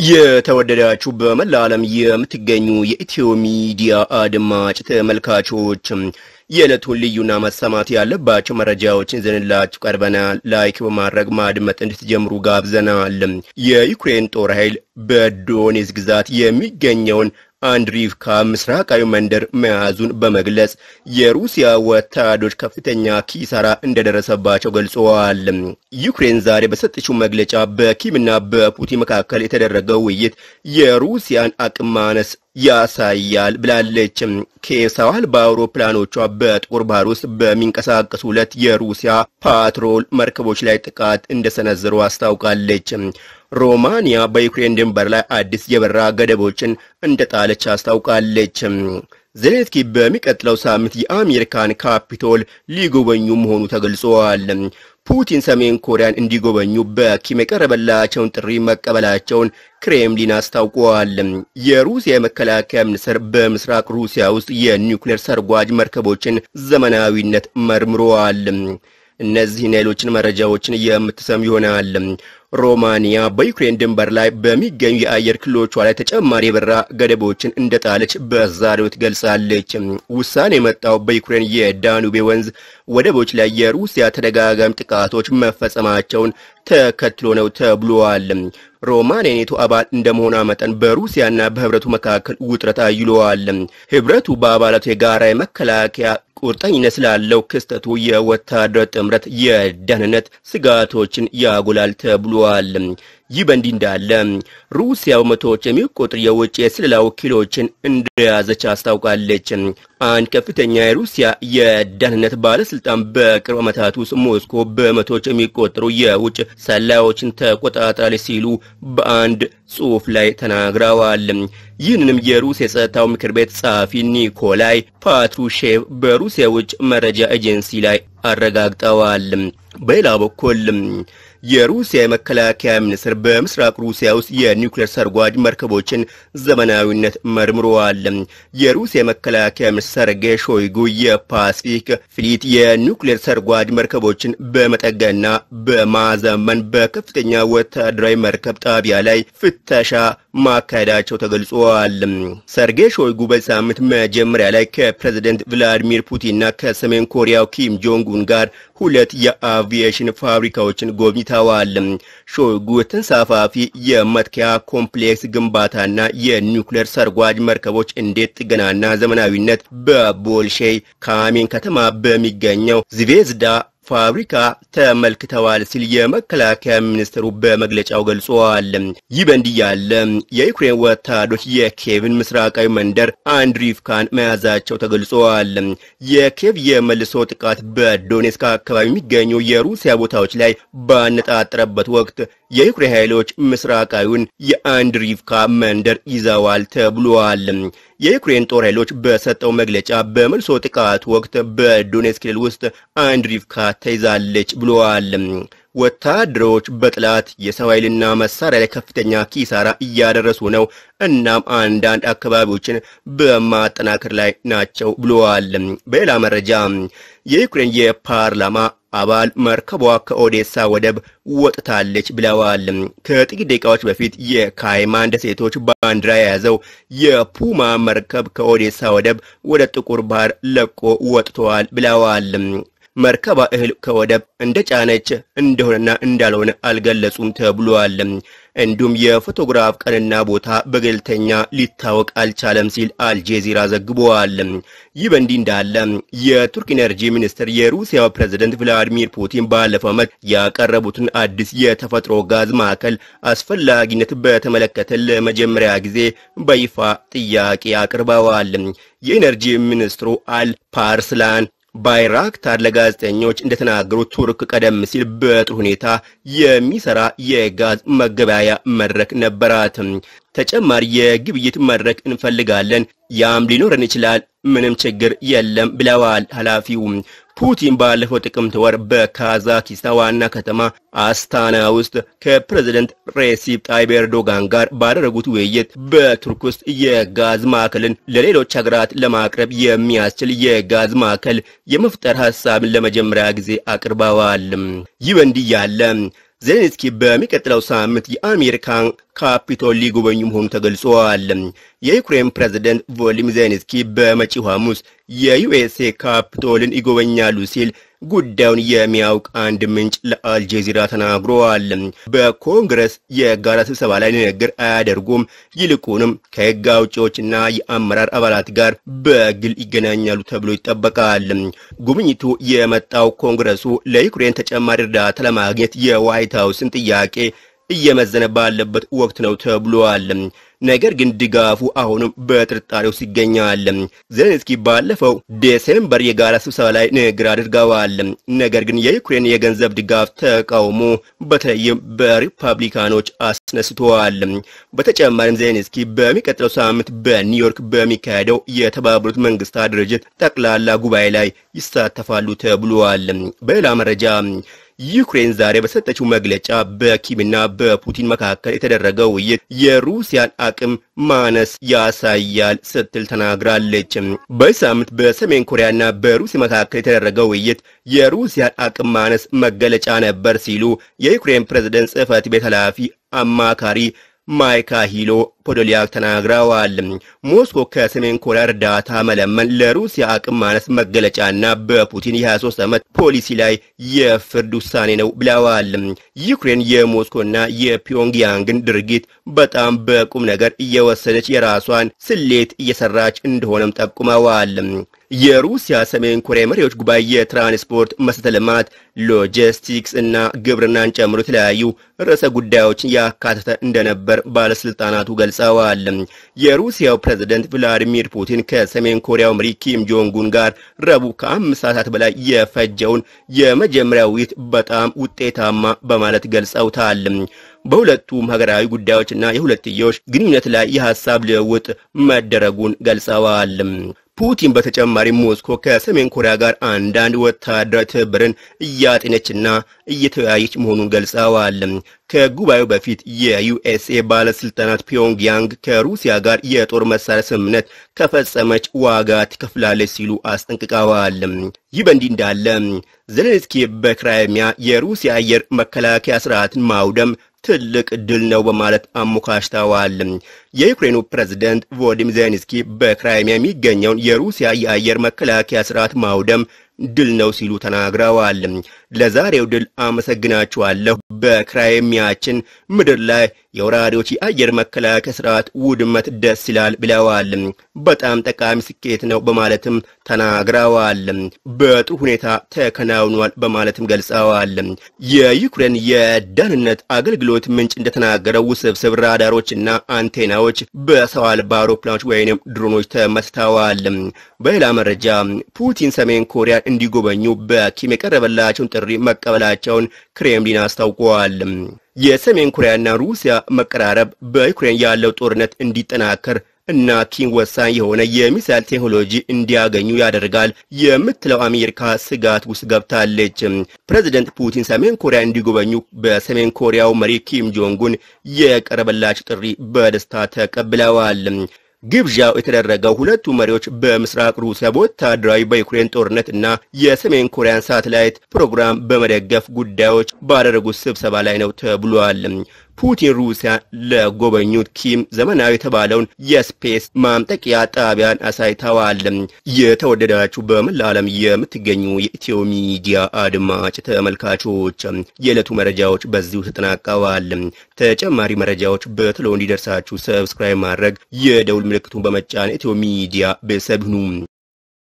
የተወደዳችሁ በመላ ዓለም የምትገኙ የኢትዮ ሚዲያ አድማጭ ተመልካቾች የዕለቱን ልዩና መሰማት ያለባቸው መረጃዎችን ይዘንላችሁ ቀርበናል። like በማድረግ ማድመጥ እንድትጀምሩ ጋብዘናል። የዩክሬን ጦር ኃይል በዶኔትስክ ግዛት የሚገኘውን አንድሪቭካ ምስራቃዊ መንደር መያዙን በመግለጽ የሩሲያ ወታደሮች ከፍተኛ ኪሳራ እንደደረሰባቸው ገልጸዋል። ዩክሬን ዛሬ በሰጠችው መግለጫ በኪምና በፑቲን መካከል የተደረገው ውይይት የሩሲያን አቅም ማነስ ያሳያል ብላለች። ኪየቭ ሰው አልባ አውሮፕላኖቿ በጥቁር ባህር ውስጥ በሚንቀሳቀሱ ሁለት የሩሲያ patrol መርከቦች ላይ ጥቃት እንደሰነዘሩ አስታውቃለች። ሮማኒያ በዩክሬን ድንበር ላይ አዲስ የበረራ ገደቦችን እንደጣለች አስታውቃለች። ዜሌንስኪ በሚቀጥለው ሳምንት የአሜሪካን ካፒቶል ሊጎበኙ መሆኑ ተገልጿል። ፑቲን ሰሜን ኮሪያን እንዲጎበኙ በኪም የቀረበላቸውን ጥሪ መቀበላቸውን ክሬምሊን አስታውቀዋል። የሩሲያ የመከላከያ ሚኒስትር በምስራቅ ሩሲያ ውስጥ የኒውክሌር ሰርጓጅ መርከቦችን ዘመናዊነት መርምረዋል። እነዚህን ሌሎችን መረጃዎችን የምትሰሙ ይሆናል። ሮማኒያ በዩክሬን ድንበር ላይ በሚገኙ የአየር ክልሎቿ ላይ ተጨማሪ የበረራ ገደቦችን እንደጣለች በዛሬው ትገልጻለች። ውሳኔ የመጣው በዩክሬን የዳኑቤ ወንዝ ወደቦች ላይ የሩሲያ ተደጋጋሚ ጥቃቶች መፈጸማቸውን ተከትሎ ነው ተብሏል። ሮማኒያ የኔቶ አባል እንደመሆኗ መጠን በሩሲያና በህብረቱ መካከል ውጥረት አይሏል። ህብረቱ በአባላቱ የጋራ የመከላከያ ቁርጠኝነት ስላለው ክስተቱ የወታደር ጥምረት የደህንነት ስጋቶችን ያጎላል ተብሏል። ይህ በእንዲህ እንዳለ ሩሲያ በመቶዎች የሚቆጥሩ የውጭ የስለላ ወኪሎችን እንደያዘች አስታውቃለች። አንድ ከፍተኛ የሩሲያ የደህንነት ባለስልጣን በቅርብ ዓመታት ውስጥ ሞስኮ በመቶዎች የሚቆጠሩ የውጭ ሰላዮችን ተቆጣጥራለች ሲሉ በአንድ ጽሑፍ ላይ ተናግረዋል። ይህንንም የሩሲያ የጸጥታው ምክር ቤት ጸሐፊ ኒኮላይ ፓትሩሼቭ በሩሲያ ውጭ መረጃ ኤጀንሲ ላይ አረጋግጠዋል። በሌላ በኩል የሩሲያ የመከላከያ ሚኒስትር በምስራቅ ሩሲያ ውስጥ የኒውክሌር ሰርጓጅ መርከቦችን ዘመናዊነት መርምረዋል። የሩሲያ የመከላከያ ሚኒስትር ሰርጌይ ሾይጉ የፓሲፊክ fleet የኒውክሌር ሰርጓጅ መርከቦችን በመጠገንና በማዘመን በከፍተኛ ወታደራዊ መርከብ ጣቢያ ላይ ፍተሻ ማካሄዳቸው ተገልጿል። ሰርጌይ ሾይጉ በዚህ ሳምንት መጀመሪያ ላይ ከፕሬዝደንት ቭላዲሚር ፑቲንና ከሰሜን ኮሪያው ኪም ጆንግ ኡን ጋር ሁለት የአቪዬሽን ፋብሪካዎችን ጎብኝተዋል። ሾይጉ የተንሳፋፊ የመትከያ complex ግንባታና የኒውክሌር ሰርጓጅ መርከቦች እንዴት ጥገናና ዘመናዊነት በቦልሼይ ካሜን ከተማ በሚገኘው ዝቬዝዳ ፋብሪካ ተመልክተዋል ሲል የመከላከያ ሚኒስትሩ በመግለጫው ገልጿል። ይህ በእንዲህ ያለ የዩክሬን ወታደሮች የኬቭን ምስራቃዊ መንደር አንድሪቭካን መያዛቸው ተገልጿል። የኬቭ የመልሶ ጥቃት በዶኔስክ አካባቢ የሚገኙ የሩሲያ ቦታዎች ላይ ባነጣጠረበት ወቅት የዩክሬን ኃይሎች ምስራቃዊውን የአንድሪቭካ መንደር ይዘዋል ተብሏል። የዩክሬን ጦር ኃይሎች በሰጠው መግለጫ በመልሶ ጥቃት ወቅት በዶኔትስክ ክልል ውስጥ አንድሪቭካ ተይዛለች ብለዋል። ወታደሮች በጥላት የሰው ኃይልና መሳሪያ ላይ ከፍተኛ ኪሳራ እያደረሱ ነው፣ እናም አንዳንድ አካባቢዎችን በማጠናከር ላይ ናቸው ብለዋል። በሌላ መረጃ የዩክሬን የፓርላማ አባል መርከቧ ከኦዴሳ ወደብ ወጥታለች ብለዋል። ከጥቂት ደቂቃዎች በፊት የካይማን ደሴቶች ባንዲራ የያዘው የፑማ መርከብ ከኦዴሳ ወደብ ወደ ጥቁር ባህር ለቆ ወጥተዋል ብለዋል። መርከቧ እህል ከወደብ እንደጫነች እንደሆነና እንዳልሆነ አልገለጹም ተብሏል። እንዲሁም የፎቶግራፍ ቀንና ቦታ በገለልተኛ ሊታወቅ አልቻለም ሲል አልጄዚራ ዘግቧል። ይህ በእንዲህ እንዳለ የቱርክ ኢነርጂ ሚኒስትር የሩሲያው ፕሬዝደንት ቭላዲሚር ፑቲን ባለፈው ዓመት ያቀረቡትን አዲስ የተፈጥሮ ጋዝ ማዕከል አስፈላጊነት በተመለከተ ለመጀመሪያ ጊዜ በይፋ ጥያቄ አቅርበዋል። የኢነርጂ ሚኒስትሩ አልፓርስላን ባይራክታር ለጋዜጠኞች እንደተናገሩት ቱርክ ቀደም ሲል በጥሩ ሁኔታ የሚሰራ የጋዝ መገበያያ መድረክ ነበራት። ተጨማሪ የግብይት መድረክ እንፈልጋለን፣ ያም ሊኖረን ይችላል፣ ምንም ችግር የለም ብለዋል ኃላፊው። ፑቲን ባለፈው ጥቅምት ወር በካዛኪስታን ዋና ከተማ አስታና ውስጥ ከፕሬዝደንት ሬሲፕ ጣይብ ኤርዶጋን ጋር ባደረጉት ውይይት በቱርክ ውስጥ የጋዝ ማዕከልን ለሌሎች ሀገራት ለማቅረብ የሚያስችል የጋዝ ማዕከል የመፍጠር ሀሳብን ለመጀመሪያ ጊዜ አቅርበዋል። ይህ በእንዲህ ያለ ዜሌንስኪ በሚቀጥለው ሳምንት የአሜሪካን ካፒቶል ሊጎበኙ መሆኑ ተገልጿል። የዩክሬን ፕሬዝደንት ቮሎዲሚር ዜሌንስኪ በመጪው ሐሙስ የዩኤስኤ ካፒቶልን ይጎበኛሉ ሲል ጉዳዩን የሚያውቅ አንድ ምንጭ ለአልጀዚራ ተናግሯል። በኮንግረስ የጋራ ስብሰባ ላይ ንግግር አያደርጉም፣ ይልቁንም ከሕግ አውጪዎችና የአመራር አባላት ጋር በግል ይገናኛሉ ተብሎ ይጠበቃል። ጉብኝቱ የመጣው ኮንግረሱ ለዩክሬን ተጨማሪ እርዳታ ለማግኘት የዋይት ሀውስን ጥያቄ እየመዘነ ባለበት ወቅት ነው ተብሏል። ነገር ግን ድጋፉ አሁንም በጥርጣሬ ውስጥ ይገኛል። ዜሌንስኪ ባለፈው December የጋራ ስብሰባ ላይ ንግግር አድርገዋል። ነገር ግን የዩክሬን የገንዘብ ድጋፍ ተቃውሞ በተለይም በሪፐብሊካኖች አስነስተዋል። በተጨማሪም ዜሌንስኪ በሚቀጥለው ሳምንት በኒውዮርክ በሚካሄደው የተባበሩት መንግስታት ድርጅት ጠቅላላ ጉባኤ ላይ ይሳተፋሉ ተብሏል። በሌላ መረጃ ዩክሬን ዛሬ በሰጠችው መግለጫ በኪምና በፑቲን መካከል የተደረገው ውይይት የሩሲያን አቅም ማነስ ያሳያል ስትል ተናግራለች። በዚህ ሳምንት በሰሜን ኮሪያና በሩሲያ መካከል የተደረገው ውይይት የሩሲያን አቅም ማነስ መገለጫ ነበር ሲሉ የዩክሬን ፕሬዝደንት ጽህፈት ቤት ኃላፊ አማካሪ ማይካሂሎ ፖዶሊያክ ተናግረዋል። ሞስኮ ከሰሜን ኮሪያ እርዳታ መለመን ለሩሲያ አቅም ማነስ መገለጫና በፑቲን የ23 ዓመት ፖሊሲ ላይ የፍርድ ውሳኔ ነው ብለዋል። ዩክሬን የሞስኮና የፒዮንግያንግን ድርጊት በጣም በቁም ነገር እየወሰደች የራሷን ስሌት እየሰራች እንደሆነም ጠቁመዋል። የሩሲያ ሰሜን ኮሪያ መሪዎች ጉባኤ የትራንስፖርት መሰረተ ልማት፣ ሎጂስቲክስ እና ግብርናን ጨምሮ የተለያዩ ርዕሰ ጉዳዮችን ያካተተ እንደነበር ባለስልጣናቱ ገልጸዋል። የሩሲያው ፕሬዝደንት ቭላዲሚር ፑቲን ከሰሜን ኮሪያው መሪ ኪም ጆንጉን ጋር ረቡዕ ከአምስት ሰዓታት በላይ የፈጀውን የመጀመሪያ ውይይት በጣም ውጤታማ በማለት ገልጸውታል። በሁለቱም ሀገራዊ ጉዳዮችና የሁለትዮሽ ግንኙነት ላይ የሀሳብ ልውውጥ መደረጉን ገልጸዋል። ፑቲን በተጨማሪ ሞስኮ ከሰሜን ኮሪያ ጋር አንዳንድ ወታደራዊ ትብብርን እያጤነችና እየተወያየች መሆኑን ገልጸዋል። ከጉባኤው በፊት የዩኤስኤ ባለስልጣናት ፒዮንግያንግ ከሩሲያ ጋር የጦር መሳሪያ ስምምነት ከፈጸመች ዋጋ ትከፍላለች ሲሉ አስጠንቅቀዋል። ይህ በእንዲህ እንዳለ ዜሌንስኪ በክራይሚያ የሩሲያ አየር መከላከያ ስርዓትን ማውደም ትልቅ ድል ነው በማለት አሞካሽተዋል። የዩክሬኑ ፕሬዝደንት ቮሎዲሚር ዜሌንስኪ በክራይሚያ የሚገኘውን የሩሲያ የአየር መከላከያ ስርዓት ማውደም ድል ነው ሲሉ ተናግረዋል። ለዛሬው ድል አመሰግናችኋለሁ። በክራይሚያችን ምድር ላይ የወራሪዎች የአየር መከላከያ ስርዓት ውድመት ደስ ይላል ብለዋል። በጣም ጠቃሚ ስኬት ነው በማለትም ተናግረዋል። በጥሩ ሁኔታ ተከናውኗል በማለትም ገልጸዋል። የዩክሬን የደህንነት አገልግሎት ምንጭ እንደተናገረው ውስብስብ ራዳሮችና አንቴናዎች በሰው አልባ አውሮፕላኖች ወይንም ድሮኖች ተመትተዋል። በሌላ መረጃ ፑቲን ሰሜን ኮሪያን እንዲጎበኙ በኪም የቀረበላቸውን ጥሪ መቀበላቸውን ክሬምሊን አስታውቀዋል። የሰሜን ኮሪያና ሩሲያ መቀራረብ በዩክሬን ያለው ጦርነት እንዲጠናከር እና ኪም ወሳኝ የሆነ የሚሳይል ቴክኖሎጂ እንዲያገኙ ያደርጋል የምትለው አሜሪካ ስጋት ውስጥ ገብታለች። ፕሬዚደንት ፑቲን ሰሜን ኮሪያ እንዲጎበኙ በሰሜን ኮሪያው መሪ ኪም ጆንግ ኡን የቀረበላቸው ጥሪ በደስታ ተቀብለዋል። ግብዣው የተደረገው ሁለቱ መሪዎች በምስራቅ ሩሲያ በወታደራዊ በዩክሬን ጦርነት እና የሰሜን ኮሪያን ሳተላይት ፕሮግራም በመደገፍ ጉዳዮች ባደረጉት ስብሰባ ላይ ነው ተብሏል። ፑቲን ሩሲያ ለጎበኙት ኪም ዘመናዊ የተባለውን የ space ማምጠቂያ ጣቢያን አሳይተዋል። የተወደዳችሁ በመላ ዓለም የምትገኙ የኢትዮ ሚዲያ አድማጭ ተመልካቾች የዕለቱ መረጃዎች በዚሁ ተጠናቀዋል። ተጨማሪ መረጃዎች በቶሎ እንዲደርሳችሁ subscribe ማድረግ የደውል ምልክቱን በመጫን ኢትዮ ሚዲያ ቤተሰብ ሁኑ።